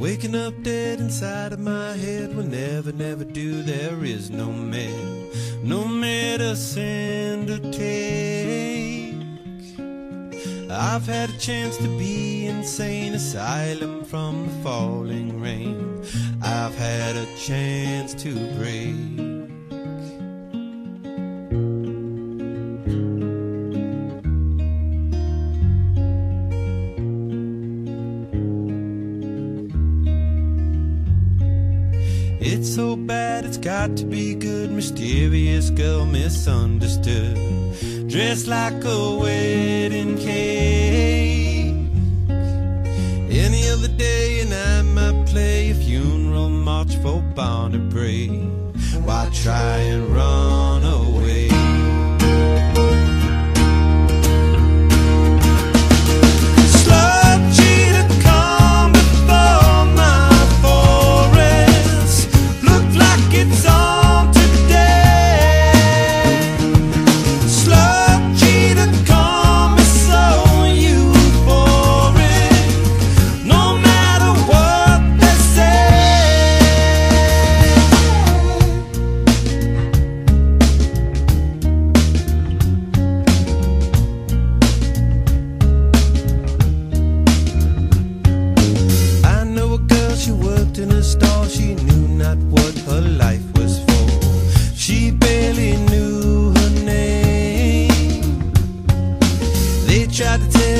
waking up dead inside of my head will never, never do. There is no man, no medicine to take. I've had a chance to be insane asylum from the falling rain. I've had a chance to break. So bad, it's got to be good. Mysterious girl misunderstood. Dressed like a wedding cake. Any other day, and I might play a funeral march for Barney Bray. Why try and run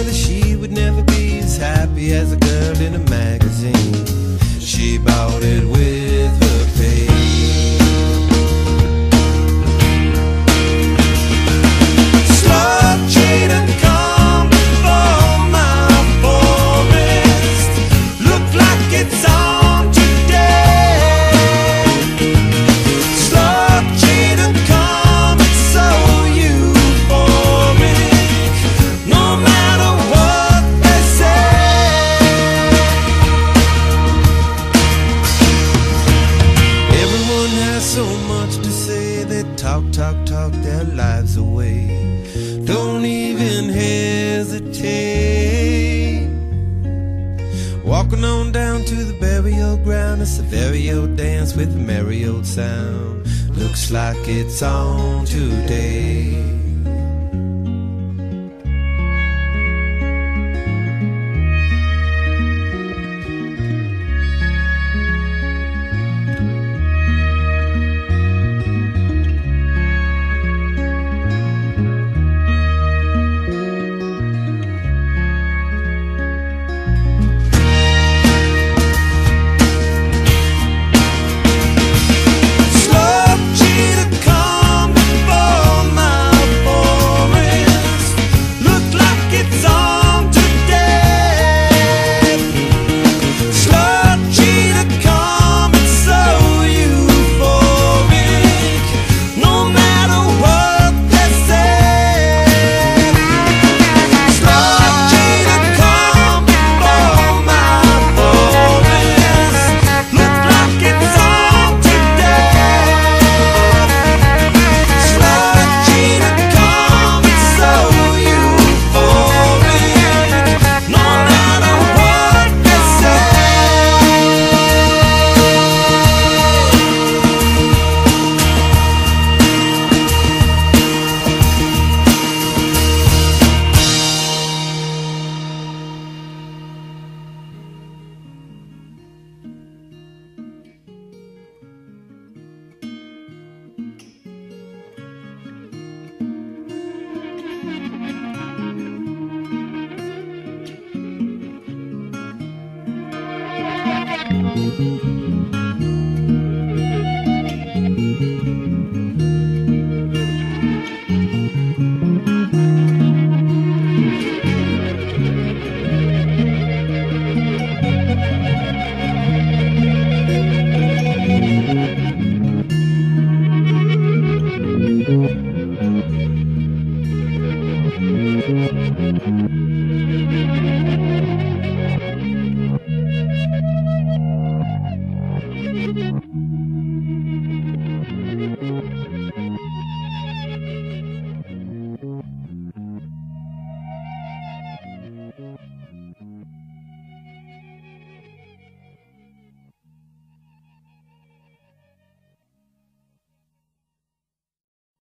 to she would never be as happy as a girl in a magazine. She bought talk, talk, their lives away. Don't even hesitate. Walking on down to the burial ground. It's a very old dance with a merry old sound. Looks like it's on today.